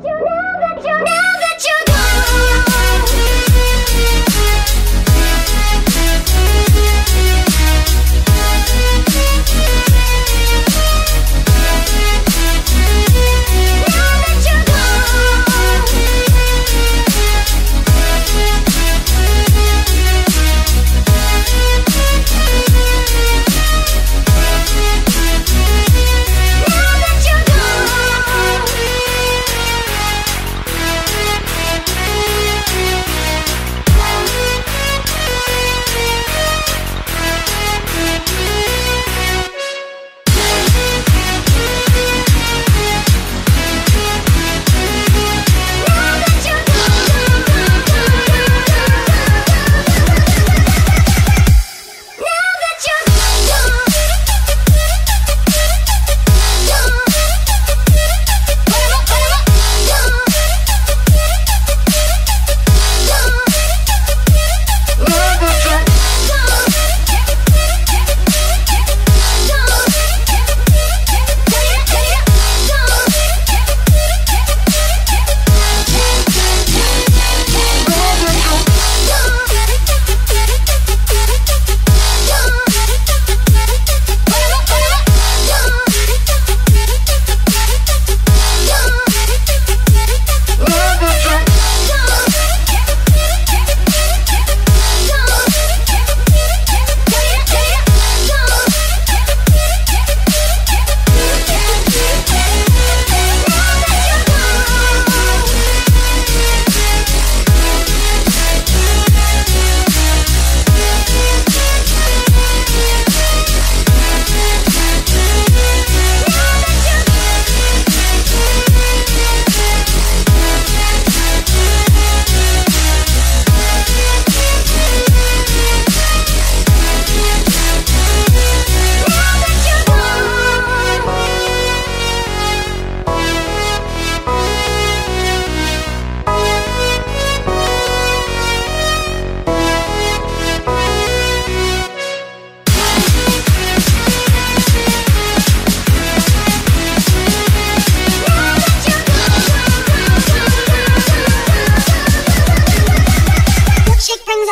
Judah!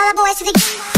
All the boys to the